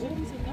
Gracias.